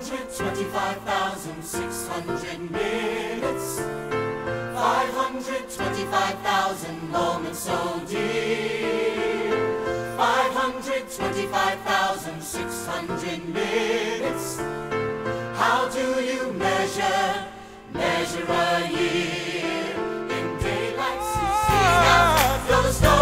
525,600 minutes. 525,000 moments so dear. 525,600 minutes. How do you measure, measure a year? In daylight, 60 now. You're the.